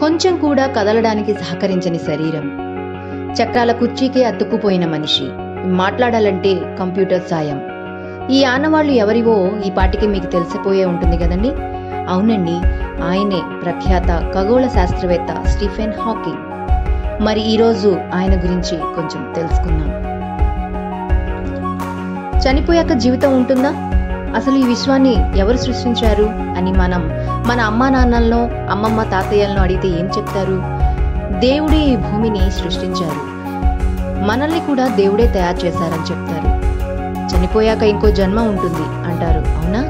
కొంచెం కూడా కదలడానికి సహకరించని శరీరం. చక్రాల కుర్చీకే అతుక్కుపోయిన మనిషి. మాట్లాడాలంటే కంప్యూటర్ సాయం. ఈ ఆనవాళ్ళు ఎవరివో ఈ పాటికి మీకు తెలిసిపోయే ఉంటుంది కదండి? అవునండి ఆయనే ప్రఖ్యాత ఖగోళ శాస్త్రవేత్త స్టీఫెన్ హాకింగ్. మరి ఈరోజు ఆయన గురించి కొంచెం తెలుసుకుందాం. చనిపోయాక జీవితం ఉంటుందా? అసలు ఈ విశ్వాన్ని ఎవరు సృష్టించారు అని మనం మన అమ్మా నాన్నలను అమ్మమ్మ తాతయ్యలను అడిగితే ఏం చెప్తారు? దేవుడే ఈ భూమిని సృష్టించారు. మనల్ని కూడా దేవుడే తయారు చేశారని చెప్తారు. చనిపోయాక ఇంకో జన్మ ఉంటుంది అంటారు అవునా?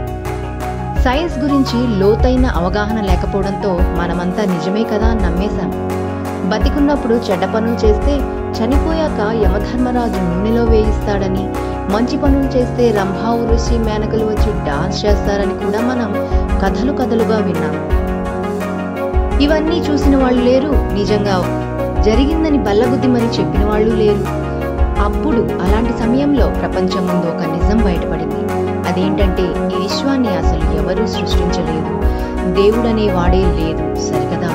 సైన్స్ గురించి లోతైన అవగాహన లేకపోవడంతో మనమంతా నిజమే కదా అని నమ్మేశాం. బతికున్నప్పుడు చెడ్డ పనులు చేస్తే చనిపోయాక యమధర్మరాజు నూనెలో వేయిస్తాడని మంచి పనులు చేస్తే రంభావు ఋషి మేనకలు వచ్చి డాన్స్ చేస్తారని కూడా మనం కథలు కథలుగా విన్నాం. ఇవన్నీ చూసిన వాళ్ళు లేరు నిజంగా జరిగిందని బల్లబుద్ధి మరి చెప్పిన వాళ్ళు లేరు. అప్పుడు అలాంటి సమయంలో ప్రపంచం ముందు ఒక నిజం బయటపడింది. అదేంటంటే ఈ విశ్వాన్ని అసలు ఎవరూ సృష్టించలేదు. దేవుడనే వాడే లేదు సరికదా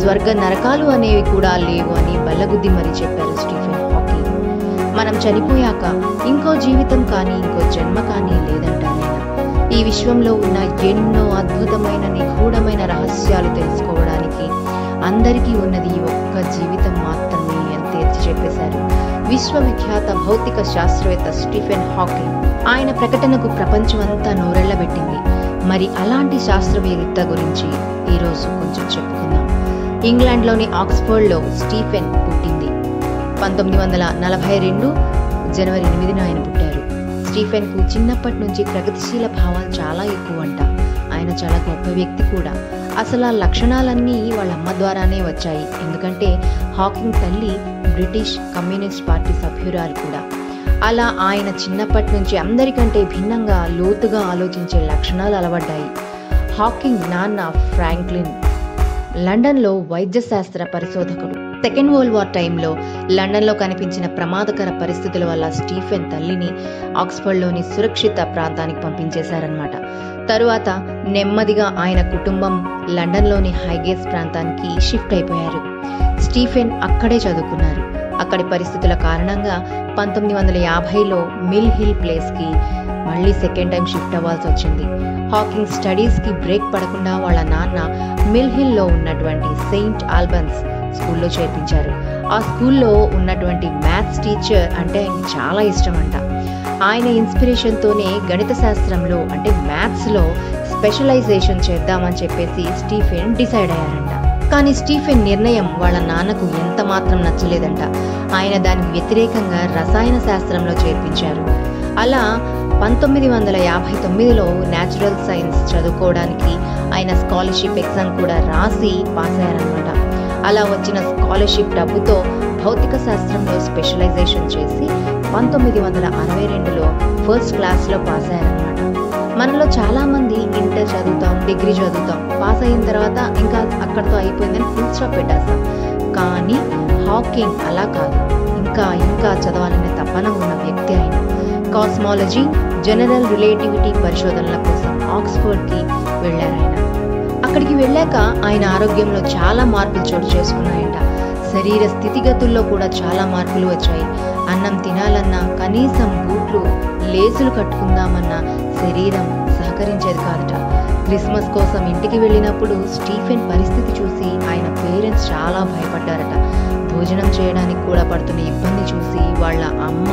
స్వర్గ నరకాలు అనేవి కూడా లేవు అని బల్లగుద్ది మరి చెప్పారు స్టీఫెన్ మనం చనిపోయాక ఇంకో జీవితం కానీ ఇంకో జన్మ కానీ లేదంటారాయన ఈ విశ్వంలో ఉన్న ఎన్నో అద్భుతమైన నిగూఢమైన రహస్యాలు తెలుసుకోవడానికి అందరికీ ఉన్నది ఈ ఒక్క జీవితం మాత్రమే అని తేల్చి చెప్పేశారు విశ్వవిఖ్యాత భౌతిక శాస్త్రవేత్త స్టీఫెన్ హాకింగ్. ఆయన ప్రకటనకు ప్రపంచమంతా నోరెళ్ళబెట్టింది మరి అలాంటి శాస్త్రవేత్త గురించి ఈరోజు కొంచెం చెప్పుకుందాం. ఇంగ్లాండ్లోని ఆక్స్ఫర్డ్లో స్టీఫెన్ పుట్టింది. పంతొమ్మిది వందల నలభై రెండు జనవరి ఎనిమిదిన ఆయన పుట్టారు. స్టీఫెన్కు చిన్నప్పటి నుంచి ప్రగతిశీల భావాలు చాలా ఎక్కువ అంట ఆయన చాలా గొప్ప వ్యక్తి కూడా. అసలు ఆ లక్షణాలన్నీ వాళ్ళ అమ్మ ద్వారానే వచ్చాయి. ఎందుకంటే హాకింగ్ తల్లి బ్రిటిష్ కమ్యూనిస్ట్ పార్టీ సభ్యురాలు కూడా. అలా ఆయన చిన్నప్పటి నుంచి అందరికంటే భిన్నంగా లోతుగా ఆలోచించే లక్షణాలు అలవడ్డాయి. హాకింగ్ నాన్న ఫ్రాంక్లిన్ లండన్లో వైద్యశాస్త్ర పరిశోధకుడు. సెకండ్ వరల్డ్ వార్ టైంలో లండన్లో కనిపించిన ప్రమాదకర పరిస్థితుల వల్ల స్టీఫెన్ తల్లిని ఆక్స్ఫర్డ్లోని సురక్షిత ప్రాంతానికి పంపించేశారనమాట తరువాత నెమ్మదిగా ఆయన కుటుంబం లండన్లోని హైగేస్ ప్రాంతానికి షిఫ్ట్ అయిపోయారు. స్టీఫెన్ అక్కడే చదువుకున్నారు. అక్కడి పరిస్థితుల కారణంగా పంతొమ్మిది వందల యాభైలో మిల్ హిల్ ప్లేస్కి మళ్ళీ సెకండ్ టైం షిఫ్ట్ అవ్వాల్సి వచ్చింది. హాకింగ్ స్టడీస్కి బ్రేక్ పడకుండా వాళ్ళ నాన్న మిల్ హిల్లో ఉన్నటువంటి సెయింట్ ఆల్బన్స్ స్కూల్లో చేర్పించారు. ఆ స్కూల్లో ఉన్నటువంటి మ్యాథ్స్ టీచర్ అంటే ఆయనకి చాలా ఇష్టం అంట ఆయన ఇన్స్పిరేషన్తోనే గణిత శాస్త్రంలో అంటే మ్యాథ్స్లో స్పెషలైజేషన్ చేద్దామని చెప్పేసి స్టీఫెన్ డిసైడ్ అయ్యారంట. కానీ స్టీఫెన్ నిర్ణయం వాళ్ళ నాన్నకు ఎంత మాత్రం నచ్చలేదంట. ఆయన దానికి వ్యతిరేకంగా రసాయన శాస్త్రంలో చేర్పించారు. అలా పంతొమ్మిది వందల యాభై తొమ్మిదిలో న్యాచురల్ సైన్స్ చదువుకోవడానికి ఆయన స్కాలర్షిప్ ఎగ్జామ్ కూడా రాసి పాస్ అయ్యారనమాట అలా వచ్చిన స్కాలర్షిప్ డబ్బుతో భౌతిక శాస్త్రంలో స్పెషలైజేషన్ చేసి పంతొమ్మిది వందల అరవై రెండులో ఫస్ట్ క్లాస్లో పాస్ అయ్యారనమాట మనలో చాలామంది ఇంటర్ చదువుతాం డిగ్రీ చదువుతాం పాస్ అయిన తర్వాత ఇంకా అక్కడితో అయిపోయిందని ఫుల్ స్టాప్ పెట్టేస్తాం. కానీ హాకింగ్ అలా కాదు. ఇంకా ఇంకా చదవాలనే తపన ఉన్న వ్యక్తి ఆయన. కాస్మాలజీ జనరల్ రిలేటివిటీ పరిశోధనల కోసం ఆక్స్ఫర్డ్కి వెళ్ళారు ఆయన. అక్కడికి వెళ్ళాక ఆయన ఆరోగ్యంలో చాలా మార్పులు చోటు చేసుకున్నాయంట. శరీర స్థితిగతుల్లో కూడా చాలా మార్పులు వచ్చాయి. అన్నం తినాలన్నా కనీసం బూట్లు లేసులు కట్టుకుందామన్నా శరీరం సహకరించేది కాదట. క్రిస్మస్ కోసం ఇంటికి వెళ్ళినప్పుడు స్టీఫెన్ పరిస్థితి చూసి ఆయన పేరెంట్స్ చాలా భయపడ్డారట. భోజనం చేయడానికి కూడా పడుతున్న ఇబ్బంది చూసి వాళ్ళ అమ్మ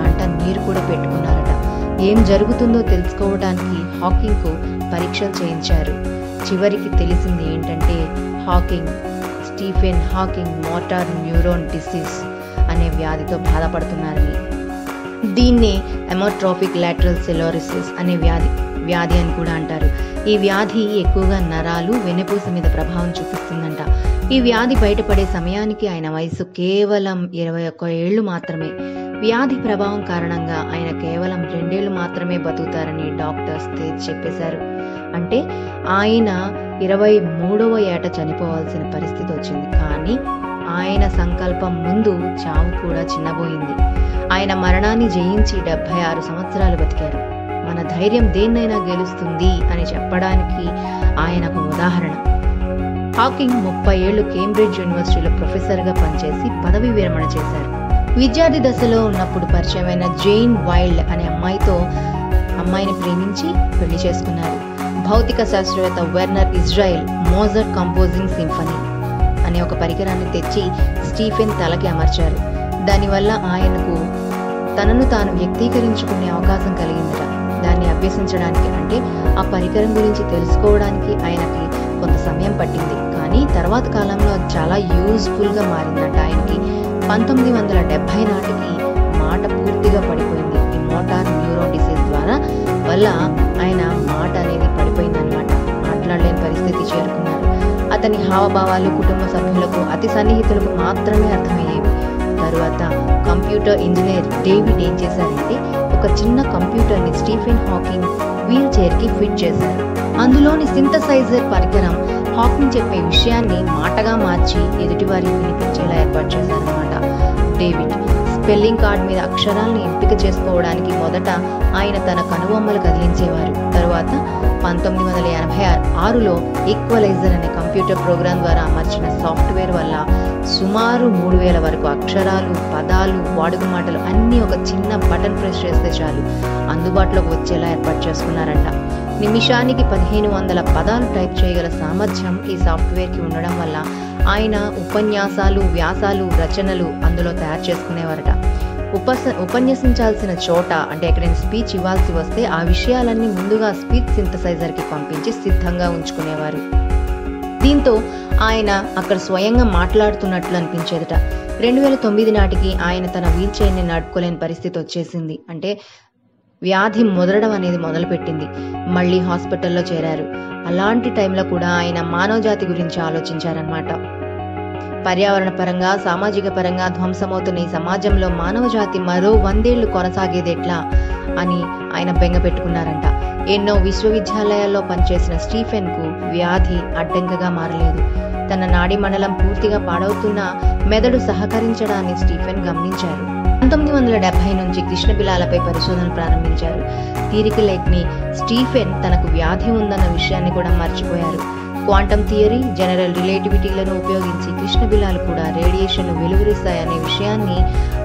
కంట నీరు కూడా పెట్టుకున్నారట. ఏం జరుగుతుందో తెలుసుకోవడానికి హాకింగ్కు పరీక్షలు చేయించారు. చివరికి తెలిసింది ఏంటంటే Hawking Stephen Hawking motor neuron disease అనే వ్యాధితో బాధపడుతున్నారని. దీన్ని ఎమోట్రాఫిక్ లాటరల్ సెలోరిసిస్ అనే వ్యాధి వ్యాధి అని కూడా అంటారు. ఈ వ్యాధి ఎక్కువగా నరాలు వెన్నెపూస మీద ప్రభావం చూపిస్తుందంట. ఈ వ్యాధి బయటపడే సమయానికి ఆయన వయసు కేవలం ఇరవై ఒక్క ఏళ్ళు మాత్రమే. వ్యాధి ప్రభావం కారణంగా ఆయన కేవలం రెండేళ్ళు మాత్రమే బతుకుతారని డాక్టర్స్ తేజ్ చెప్పేశారు. అంటే ఆయన ఇరవై మూడవ ఏట చనిపోవాల్సిన పరిస్థితి వచ్చింది. కానీ ఆయన సంకల్పం ముందు చావు కూడా చిన్నబోయింది. ఆయన మరణాన్ని జయించి డెబ్బై ఆరు సంవత్సరాలు బతికారు. మన ధైర్యం దేన్నైనా గెలుస్తుంది అని చెప్పడానికి ఆయనకు ఉదాహరణ. హాకింగ్ ముప్పై ఏళ్ళు కేంబ్రిడ్జ్ యూనివర్సిటీలో ప్రొఫెసర్గా పనిచేసి పదవి విరమణ చేశారు. విద్యార్థి దశలో ఉన్నప్పుడు పరిచయమైన జెయిన్ వైల్డ్ అనే అమ్మాయితో అమ్మాయిని ప్రేమించి పెళ్ళి చేసుకున్నారు. భౌతిక శాస్త్రవేత్త Werner Israel Moser composing symphony అనే ఒక పరికరాన్ని తెచ్చి స్టీఫెన్ తలకి అమర్చారు. దానివల్ల ఆయనకు తనను తాను వ్యక్తీకరించుకునే అవకాశం కలిగిందట. దాన్ని అభ్యసించడానికి అంటే ఆ పరికరం గురించి తెలుసుకోవడానికి ఆయనకి కొంత సమయం పట్టింది. కానీ తర్వాత కాలంలో అది చాలా యూజ్ఫుల్గా మారిందంట. ఆయనకి పంతొమ్మిది వందల డెబ్భై నాటికి మాట పూర్తిగా పడిపోయింది. ఈ మోటార్ న్యూరోన్ వల్ల ఆయన మాట అనేది పడిపోయిందనమాట మాట్లాడలేని పరిస్థితి చేరుకున్నారు. అతని హావభావాలు కుటుంబ సభ్యులకు అతి సన్నిహితులకు మాత్రమే అర్థమయ్యేవి. తరువాత కంప్యూటర్ ఇంజనీర్ డేవిడ్ ఏం చేశారంటే ఒక చిన్న కంప్యూటర్ని స్టీఫెన్ హాకింగ్ వీల్ చైర్కి ఫిట్ చేశారు. అందులోని సింథసైజర్ పరికరం హాకింగ్ చెప్పే విషయాన్ని మాటగా మార్చి ఎదుటివారికి వినిపించేలా ఏర్పాటు చేశారన్నమాట డేవిడ్. స్పెల్లింగ్ కార్డ్ మీద అక్షరాలను ఎంపిక చేసుకోవడానికి మొదట ఆయన తన కనుబొమ్మలు కదిలించేవారు. తరువాత పంతొమ్మిది వందల ఎనభై ఆరులో ఈక్వలైజర్ అనే కంప్యూటర్ ప్రోగ్రాం ద్వారా అమర్చిన సాఫ్ట్వేర్ వల్ల సుమారు మూడు వేల వరకు అక్షరాలు పదాలు వాడుక మాటలు అన్నీ ఒక చిన్న బటన్ ప్రెస్ చేస్తే చాలు. అందుబాటులోకి వచ్చేలా ఏర్పాటు చేసుకున్నారంట. నిమిషానికి పదిహేను వందల పదాలు టైప్ చేయగల సామర్థ్యం ఈ సాఫ్ట్వేర్కి ఉండడం వల్ల ఆయన ఉపన్యాసాలు వ్యాసాలు రచనలు అందులో తయారు చేసుకునేవారట. ఉపస ఉపన్యసించాల్సిన చోట అంటే ఎక్కడైనా స్పీచ్ ఇవ్వాల్సి వస్తే ఆ విషయాలన్నీ ముందుగా స్పీచ్ సింథసైజర్కి పంపించి సిద్ధంగా ఉంచుకునేవారు. దీంతో ఆయన అక్కడ స్వయంగా మాట్లాడుతున్నట్లు అనిపించేదట. రెండు వేల తొమ్మిది నాటికి ఆయన తన వీల్ చైర్ని నడుపుకోలేని పరిస్థితి వచ్చేసింది. అంటే వ్యాధి ముదరడం అనేది మొదలుపెట్టింది. మళ్ళీ హాస్పిటల్లో చేరారు. అలాంటి టైంలో కూడా ఆయన మానవజాతి గురించి ఆలోచించారనమాట పర్యావరణ పరంగా సామాజిక పరంగా ధ్వంసమవుతున్న ఈ సమాజంలో మానవజాతి మరో వందేళ్ళు కొనసాగేది ఎట్లా అని ఆయన బెంగ పెట్టుకున్నారంట. ఎన్నో విశ్వవిద్యాలయాల్లో పనిచేసిన స్టీఫెన్కు వ్యాధి అడ్డంకగా మారలేదు. తన నాడి మండలం పూర్తిగా పాడవుతున్న మెదడు సహకరించడాన్ని స్టీఫెన్ గమనించారు. పంతొమ్మిది వందల డెబ్బై నుంచి కృష్ణబిలాలపై పరిశోధనలు ప్రారంభించారు. తీరిక లేక్ని స్టీఫెన్ తనకు వ్యాధి ఉందన్న విషయాన్ని కూడా మర్చిపోయారు. క్వాంటమ్ థియరీ జనరల్ రిలేటివిటీలను ఉపయోగించి కృష్ణబిలాలు కూడా రేడియేషన్ను వెలువరిస్తాయనే విషయాన్ని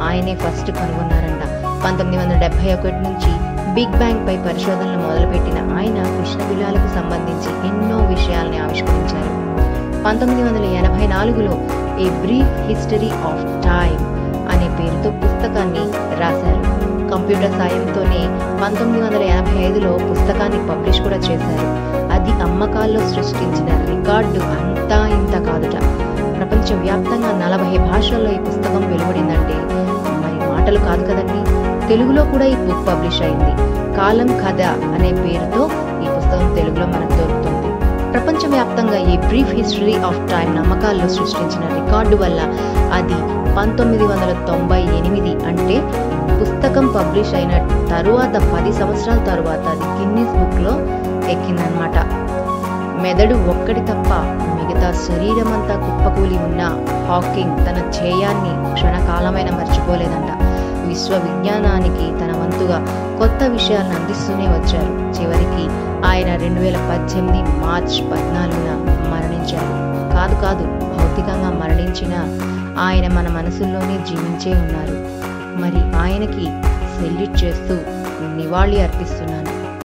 ఆయనే ఫస్ట్ కనుగొన్నారంట. పంతొమ్మిది వందల డెబ్బై ఒకటి నుంచి బిగ్ బ్యాంగ్ పై పరిశోధనలు మొదలుపెట్టిన ఆయన కృష్ణబిలాలకు సంబంధించి ఎన్నో విషయాల్ని ఆవిష్కరించారు. పంతొమ్మిది వందల ఎనభై నాలుగులో a brief history of time అనే పేరుతో పుస్తకాన్ని రాశారు. కంప్యూటర్ సాయంతోనే పంతొమ్మిది వందల ఎనభై ఐదులో పుస్తకాన్ని పబ్లిష్ కూడా చేశారు. అది అమ్మకాల్లో సృష్టించిన రికార్డు అంతా ఇంత కాదుట. ప్రపంచవ్యాప్తంగా నలభై భాషల్లో ఈ పుస్తకం వెలువడిందంటే మరి మాటలు కాదు కదండి. తెలుగులో కూడా ఈ బుక్ పబ్లిష్ అయింది. కాలం కథ అనే పేరుతో ఈ పుస్తకం తెలుగులో మనకు దొరుకుతుంది. ప్రపంచవ్యాప్తంగా ఈ బ్రీఫ్ హిస్టరీ ఆఫ్ టైం నమ్మకాల్లో సృష్టించిన రికార్డు వల్ల అది పంతొమ్మిది వందల తొంభై ఎనిమిది అంటే పుస్తకం పబ్లిష్ అయిన తరువాత పది సంవత్సరాల తరువాత అది గిన్నీస్ బుక్లో ఎక్కిందనమాట మెదడు ఒక్కటి తప్ప మిగతా శరీరం అంతా కుప్పకూలి ఉన్న హాకింగ్ తన చేయాన్ని క్షణకాలమైన మర్చిపోలేదంట. విశ్వ విజ్ఞానానికి తన వంతుగా కొత్త విషయాలను అందిస్తూనే వచ్చారు. చివరికి ఆయన రెండు వేల పద్దెనిమిది మార్చ్ పద్నాలుగున మరణించారు. కాదు కాదు భౌతికంగా మరణించిన ఆయన మన మనసుల్లోనే జీవించే ఉన్నారు. మరి ఆయనకి సెల్యూట్ చేస్తూ నివాళి అర్పిస్తున్నాను.